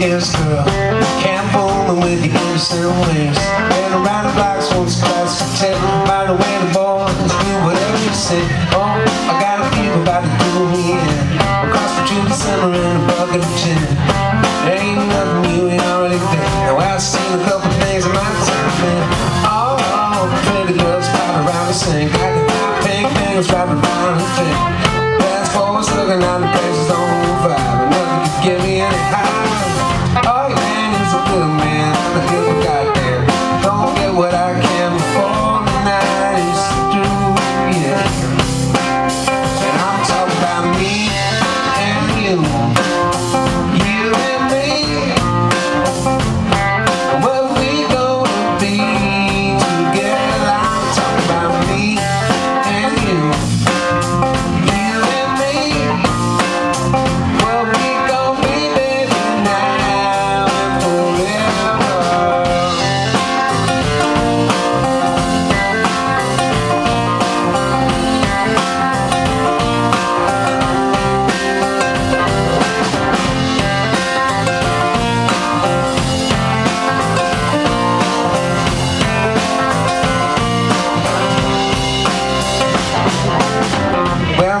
kiss, girl. Can't fool me with your innocent ways. And around the blocks once class to tell by the way the boys do whatever you say. Oh, I got a fever about to do me in. Across between the summer and a bucket of gin. There ain't nothing you ain't already done. Now I've seen a couple things in my time, man. Oh, oh, pretty girls pop around the sink. Got the pink fingers wrapped around her thing. Fast forward, looking out the places don't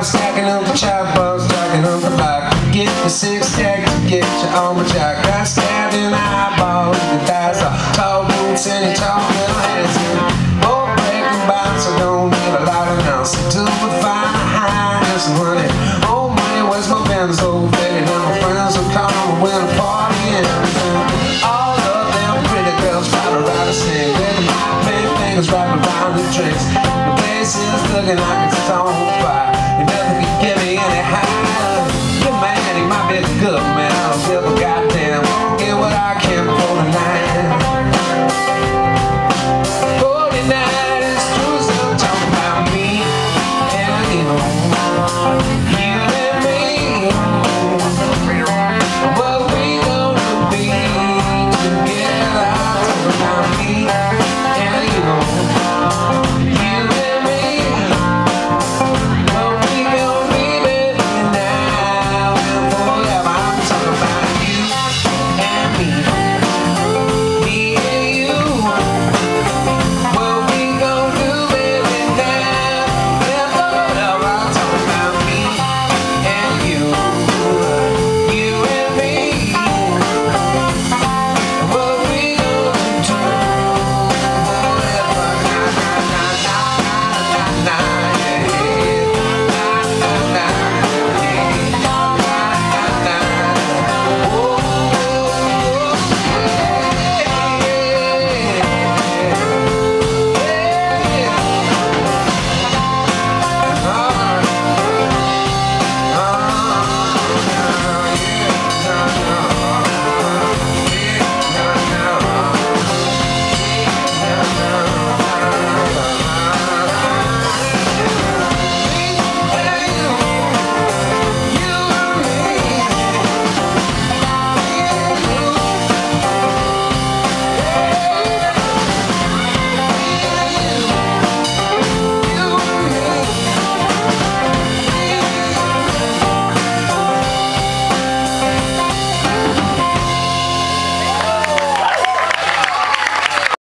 I'm stacking up the chop box, stacking up the block. Get the six stack to get you on my jock. Got stabbed in the eyeball, the thighs are tall boots and a tall little hands. Oh, breaking bounce, I don't need a lot of ounce. To the fine highness, honey. Oh, money, where's my Benz, old baby? Now my friends will come when the party ends. All of them pretty girls try to ride a sing. With my big fingers wrapped around the drinks. The place is looking like